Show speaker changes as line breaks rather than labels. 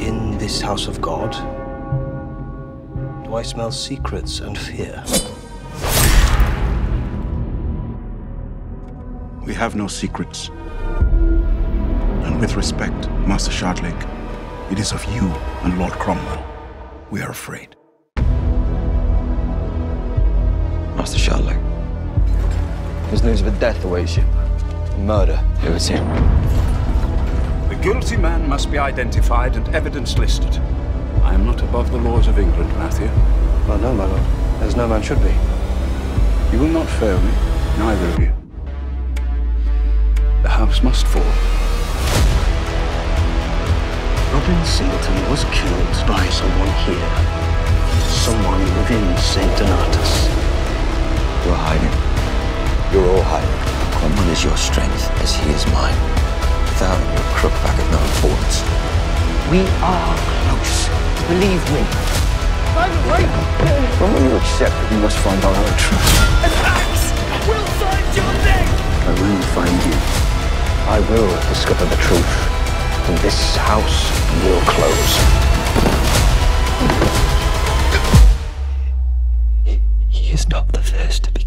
In this house of God, do I smell secrets and fear?
We have no secrets. And with respect, Master Shardlake, it is of you and Lord Cromwell we are afraid.
Master Shardlake. There's news of a death awaits you. Murder. murder. was it?
The guilty man must be identified and evidence listed. I am not above the laws of England, Matthew.
Well, no, my lord. As no man should be.
You will not fail me, neither of you. The house must fall.
Robin Singleton was killed by someone here. Someone within St. Donatus.
You're hiding. You're all hiding. Cromwell is your strength as
We are close. Believe me.
When will you accept that we must find our own truth?
An axe will find your neck!
I will find you. I will discover the truth. And this house will close. He is not the first to be.